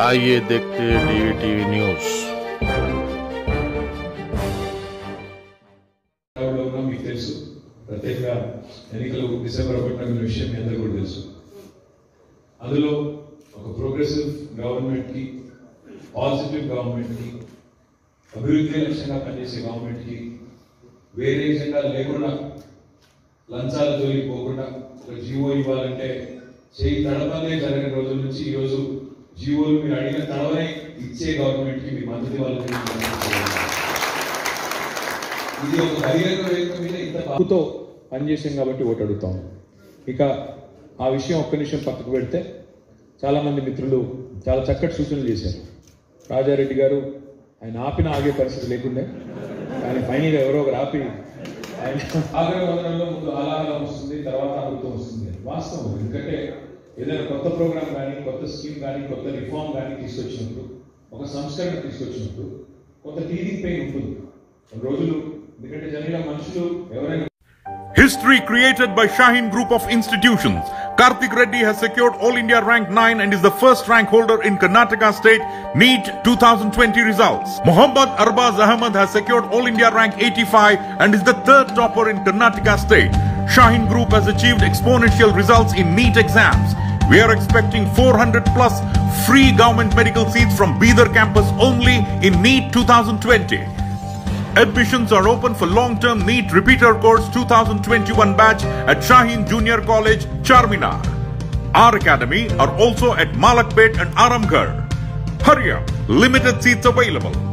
आइए देखते हैं डीवीटीवी न्यूज హైదరాబాద్లో ఉన్నాం మీకు తెలుసు ప్రత్యేకంగా ఎన్నికలు డిసెంబర్ ఒకటిన ఉన్న విషయం మీ అందరూ కూడా తెలుసు అందులో ఒక ప్రోగ్రెసివ్ గవర్నమెంట్ కి పాజిటివ్ గవర్నమెంట్ కి అభివృద్ధి లక్ష్యంగా పనిచేసే గవర్నమెంట్ కి వేరే ఎజెండా లేకుండా లంచాల జోలికి పోకుండా ఒక జీవో ఇవ్వాలంటే చేయి తడపలే జరిగిన రోజుల నుంచి ఈ రోజు జీవోలు మీరు అడిగిన తడవనే ఇచ్చే గవర్నమెంట్కి మీ మద్దతు వాళ్ళకి ఇది ఒక బహిరంగ వేదిక మీద ఇంత బాగుతో పనిచేసాం కాబట్టి ఓటు అడుగుతాం. ఇక ఆ విషయం ఒక్క నిమిషం పక్కకు పెడితే చాలా మంది మిత్రులు చాలా చక్కటి సూచనలు చేశారు. రాజారెడ్డి గారు ఆయన ఆపిన ఆగే పరిస్థితి లేకుండే కానీ ఫైనల్గా ఎవరో ఒకరు ఆపి ఆయన ఆగ్రహ వదనంలో ముందు ఆలాహలం వస్తుంది తర్వాత అమృతం వస్తుంది. వాస్తవం ఎందుకంటే ఏదైనా కొత్త ప్రోగ్రామ్ కానీ కొత్త స్కీమ్ కానీ కొత్త రిఫార్మ్ కానీ తీసుకొచ్చినప్పుడు ఒక సంస్కరణ తీసుకొచ్చినప్పుడు కొంత టీడింగ్ పెయిన్ ఉంటుంది కొన్ని రోజులు ఎందుకంటే జనరల్గా మనుషులు ఎవరైనా History created by Shaheen Group of Institutions. Karthik Reddy has secured All India Rank 9 and is the first rank holder in Karnataka State NEET 2020 results. Muhammad Arbaz Ahmad has secured All India Rank 85 and is the third topper in Karnataka State. Shaheen Group has achieved exponential results in NEET exams. We are expecting 400 plus free government medical seats from Bidar campus only in NEET 2020. Admissions are open for long-term NEET repeater course 2021 batch at Shaheen Junior College, Charminar. Our academy are also at Malakpet and Aramgarh. Hurry up, limited seats available.